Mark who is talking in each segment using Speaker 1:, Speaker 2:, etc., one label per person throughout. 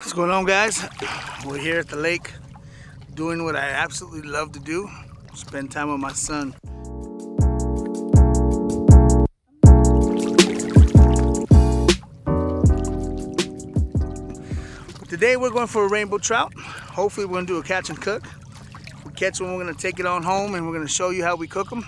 Speaker 1: What's going on guys? We're here at the lake doing what I absolutely love to do. Spend time with my son. Today we're going for a rainbow trout. Hopefully we're gonna do a catch and cook. We catch one, we're gonna take it on home and we're gonna show you how we cook them.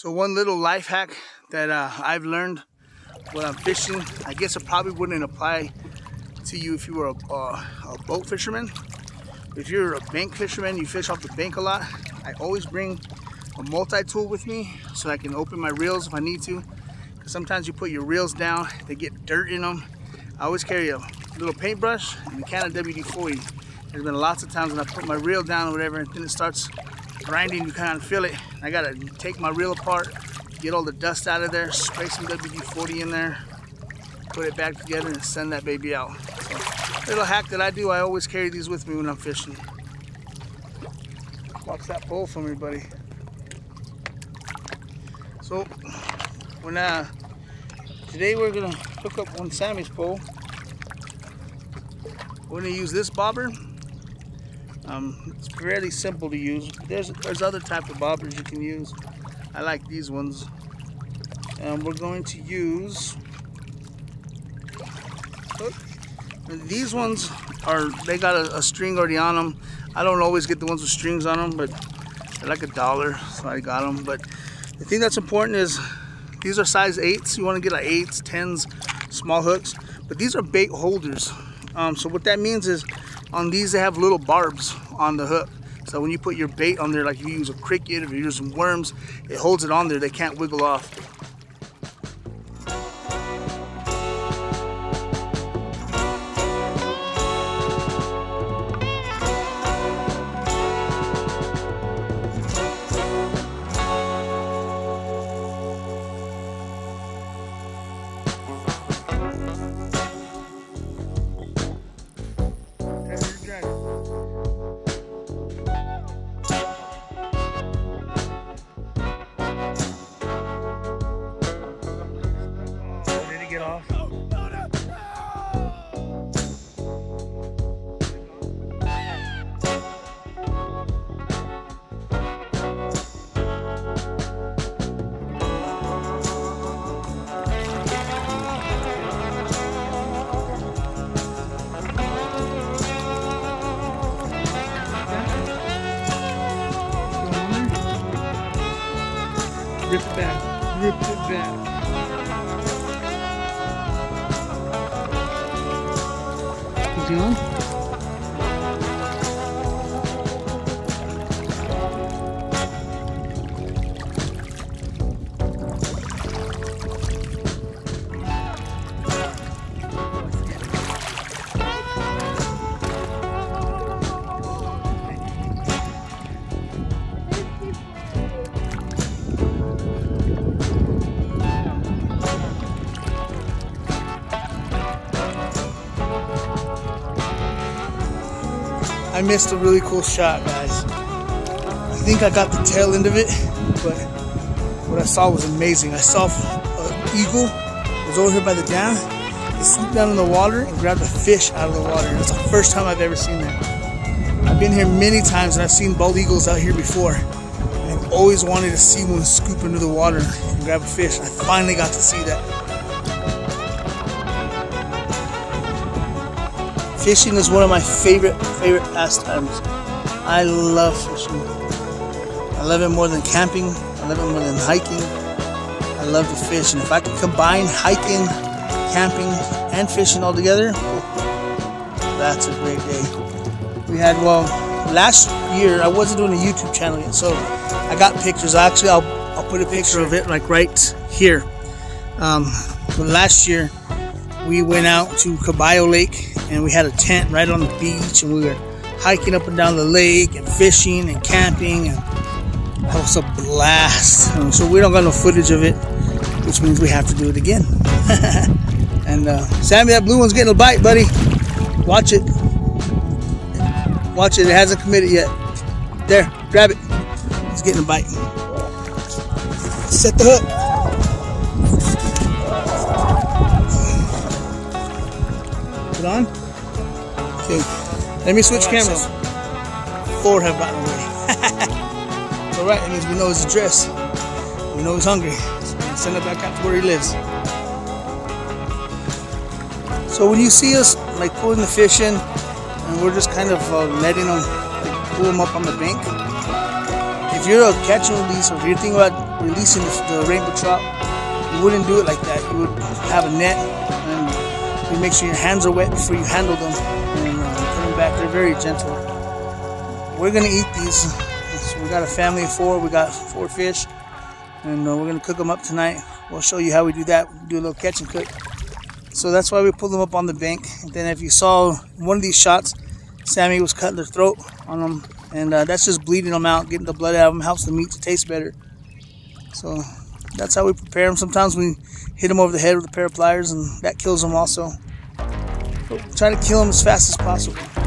Speaker 1: So one little life hack that uh, I've learned when I'm fishing, I guess it probably wouldn't apply to you if you were a, uh, a boat fisherman. If you're a bank fisherman, you fish off the bank a lot, I always bring a multi-tool with me so I can open my reels if I need to. Because sometimes you put your reels down, they get dirt in them. I always carry a little paintbrush and a can of WD-40. There's been lots of times when I put my reel down or whatever and then it starts grinding, you kind of feel it. I gotta take my reel apart, get all the dust out of there, spray some WD-40 in there, put it back together and send that baby out. So, little hack that I do, I always carry these with me when I'm fishing. Watch that pole for me, buddy. So, when uh, today we're gonna hook up one Sammy's pole. We're gonna use this bobber. Um, it's fairly simple to use. There's there's other type of bobbers you can use. I like these ones. And we're going to use these ones are they got a, a string already on them i don't always get the ones with strings on them but they're like a dollar so i got them but the thing that's important is these are size eights you want to get like eights tens small hooks but these are bait holders um, so what that means is on these they have little barbs on the hook. So when you put your bait on there like if you use a cricket if you're using worms it holds it on there. They can't wiggle off I missed a really cool shot, guys. I think I got the tail end of it, but what I saw was amazing. I saw an eagle was over here by the dam. It swooped down in the water and grabbed a fish out of the water. That's the first time I've ever seen that. I've been here many times and I've seen bald eagles out here before. I've always wanted to see one scoop into the water and grab a fish. I finally got to see that. Fishing is one of my favorite, favorite pastimes. I love fishing. I love it more than camping. I love it more than hiking. I love to fish. And if I could combine hiking, camping, and fishing all together, that's a great day. We had, well, last year, I wasn't doing a YouTube channel yet, so I got pictures. Actually, I'll, I'll put a picture of it like right here. Um, last year, we went out to Caballo Lake and we had a tent right on the beach and we were hiking up and down the lake and fishing and camping and that was a blast. And so we don't got no footage of it, which means we have to do it again. and uh, Sammy, that blue one's getting a bite, buddy. Watch it. Watch it. It hasn't committed yet. There, grab it. It's getting a bite. Set the hook. It on. Okay, let me switch cameras. Four have gotten away. alright, that means we know his address. We know he's hungry. So send it back out to where he lives. So when you see us like pulling the fish in, and we're just kind of uh, letting them like, pull them up on the bank. If you're a catch and release, or if you're thinking about releasing the, the rainbow trout, you wouldn't do it like that. You would have a net you make sure your hands are wet before you handle them and uh, put them back. They're very gentle. We're gonna eat these. So we got a family of four. We got four fish, and uh, we're gonna cook them up tonight. We'll show you how we do that. Do a little catch and cook. So that's why we pulled them up on the bank. And then if you saw one of these shots, Sammy was cutting their throat on them, and uh, that's just bleeding them out, getting the blood out of them, helps the meat to taste better. So that's how we prepare them. Sometimes we hit them over the head with a pair of pliers, and that kills him also. But try to kill him as fast as possible.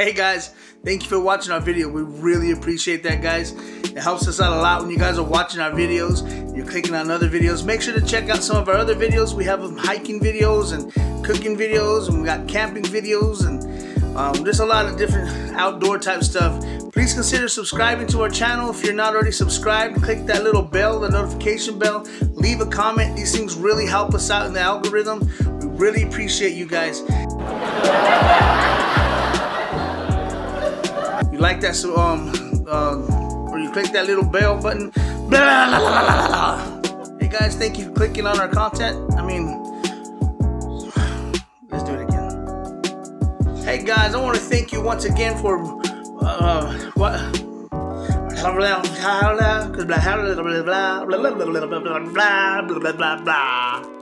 Speaker 1: Hey guys, thank you for watching our video. We really appreciate that guys. It helps us out a lot when you guys are watching our videos. You're clicking on other videos. Make sure to check out some of our other videos. We have hiking videos and cooking videos and we got camping videos and um, there's a lot of different outdoor type stuff. Please consider subscribing to our channel if you're not already subscribed. Click that little bell, the notification bell. Leave a comment. These things really help us out in the algorithm. We really appreciate you guys. Like that so um uh, or you click that little bell button. Blah, blah, blah, hey guys, thank you for clicking on our content. I mean, let's do it again. Hey guys, I want to thank you once again for uh, what? Blah blah blah blah blah blah blah blah blah blah blah blah blah